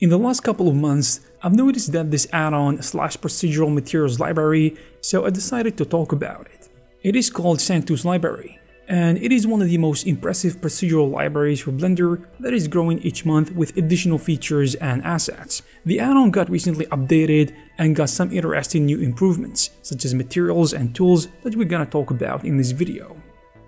In the last couple of months, I've noticed that this add-on slash procedural materials library, so I decided to talk about it. It is called Sanctus Library, and it is one of the most impressive procedural libraries for Blender that is growing each month with additional features and assets. The add-on got recently updated and got some interesting new improvements, such as materials and tools that we're gonna talk about in this video.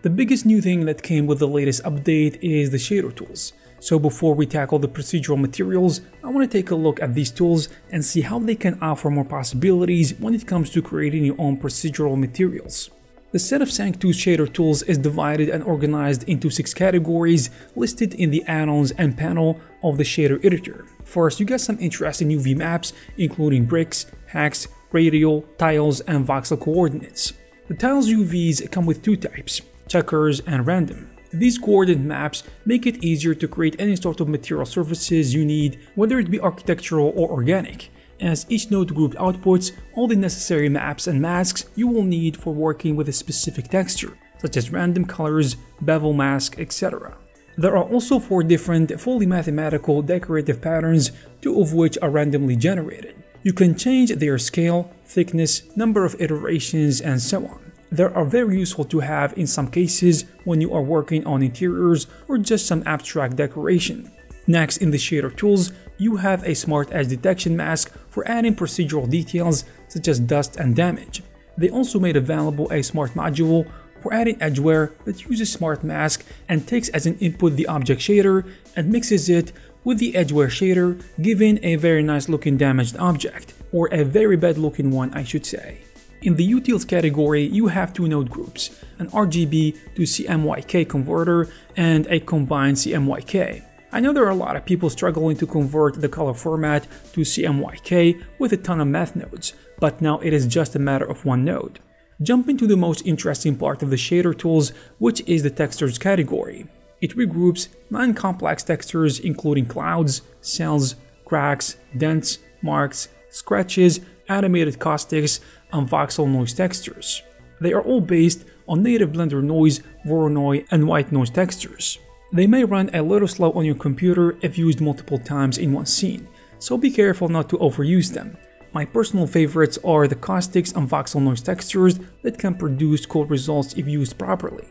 The biggest new thing that came with the latest update is the shader tools. So before we tackle the procedural materials, I want to take a look at these tools and see how they can offer more possibilities when it comes to creating your own procedural materials. The set of Sanctus shader tools is divided and organized into six categories listed in the add-ons and panel of the shader editor. First, you get some interesting UV maps, including bricks, hex, radial, tiles, and voxel coordinates. The tiles UVs come with two types, checkers, and random. These coordinate maps make it easier to create any sort of material surfaces you need, whether it be architectural or organic, as each node group outputs all the necessary maps and masks you will need for working with a specific texture, such as random colors, bevel mask, etc. There are also four different fully mathematical decorative patterns, two of which are randomly generated. You can change their scale, thickness, number of iterations, and so on. They are very useful to have in some cases when you are working on interiors or just some abstract decoration. Next in the shader tools, you have a smart edge detection mask for adding procedural details such as dust and damage. They also made available a smart module for adding edge wear that uses smart mask and takes as an input the object shader and mixes it with the edge wear shader giving a very nice looking damaged object, or a very bad looking one I should say. In the utils category, you have two node groups, an RGB to CMYK converter and a combined CMYK. I know there are a lot of people struggling to convert the color format to CMYK with a ton of math nodes, but now it is just a matter of one node. Jump into the most interesting part of the shader tools, which is the textures category. It regroups non-complex textures including clouds, cells, cracks, dents, marks, scratches, animated caustics, and voxel noise textures. They are all based on native Blender noise, Voronoi, and white noise textures. They may run a little slow on your computer if used multiple times in one scene, so be careful not to overuse them. My personal favorites are the caustics and voxel noise textures that can produce cool results if used properly.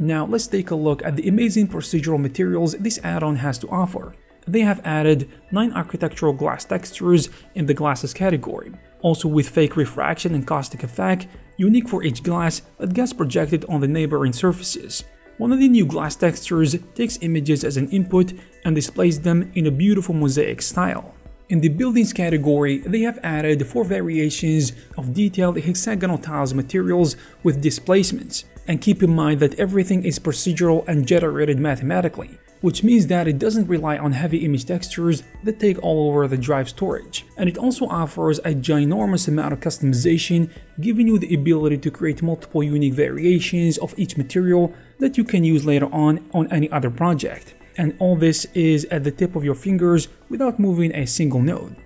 Now let's take a look at the amazing procedural materials this add-on has to offer. They have added 9 architectural glass textures in the glasses category, also with fake refraction and caustic effect, unique for each glass that gets projected on the neighboring surfaces. One of the new glass textures takes images as an input and displays them in a beautiful mosaic style. In the buildings category, they have added 4 variations of detailed hexagonal tiles materials with displacements, and keep in mind that everything is procedural and generated mathematically, which means that it doesn't rely on heavy image textures that take all over the drive storage. And it also offers a ginormous amount of customization, giving you the ability to create multiple unique variations of each material that you can use later on on any other project. And all this is at the tip of your fingers without moving a single node.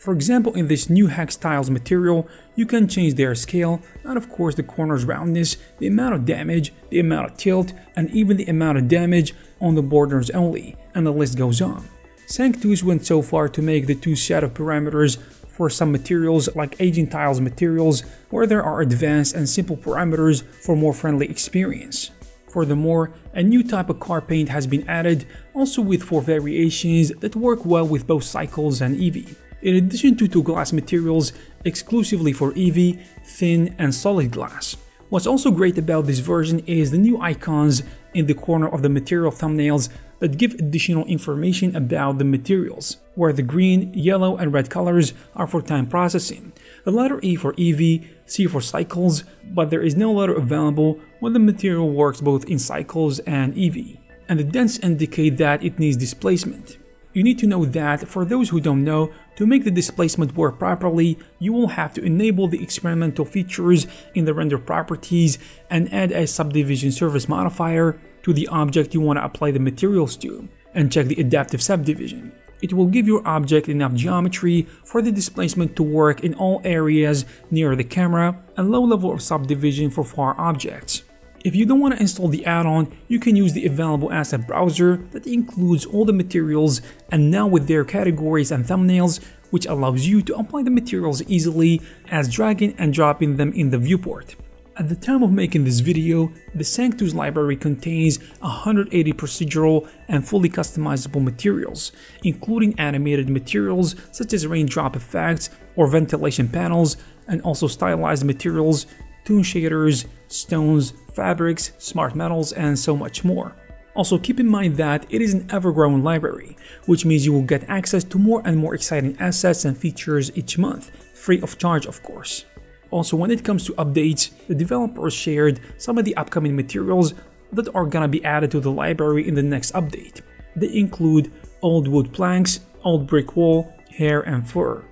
For example, in this new hex tiles material, you can change their scale, and of course the corner's roundness, the amount of damage, the amount of tilt, and even the amount of damage on the borders only, and the list goes on. Sanctus went so far to make the two set of parameters for some materials like aging tiles materials where there are advanced and simple parameters for more friendly experience. Furthermore, a new type of car paint has been added, also with 4 variations that work well with both cycles and Eevee. In addition to two glass materials exclusively for Eevee, thin and solid glass. What's also great about this version is the new icons in the corner of the material thumbnails that give additional information about the materials, where the green, yellow and red colors are for time processing, the letter E for Eevee, C4 cycles, but there is no ladder available when the material works both in cycles and Eevee. And the dents indicate that it needs displacement. You need to know that, for those who don't know, to make the displacement work properly, you will have to enable the experimental features in the render properties and add a subdivision surface modifier to the object you want to apply the materials to, and check the adaptive subdivision. It will give your object enough geometry for the displacement to work in all areas near the camera and low level of subdivision for far objects. If you don't want to install the add-on, you can use the available asset browser that includes all the materials and now with their categories and thumbnails, which allows you to apply the materials easily as dragging and dropping them in the viewport. At the time of making this video, the Sanctus library contains 180 procedural and fully customizable materials, including animated materials such as raindrop effects or ventilation panels, and also stylized materials, toon shaders, stones, fabrics, smart metals, and so much more. Also keep in mind that it is an ever-growing library, which means you will get access to more and more exciting assets and features each month, free of charge of course. Also, when it comes to updates, the developers shared some of the upcoming materials that are gonna be added to the library in the next update. They include old wood planks, old brick wall, hair and fur.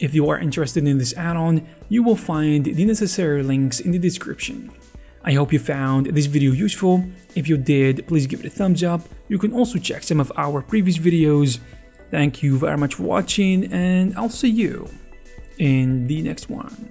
If you are interested in this add-on, you will find the necessary links in the description. I hope you found this video useful. If you did, please give it a thumbs up. You can also check some of our previous videos. Thank you very much for watching and I'll see you in the next one.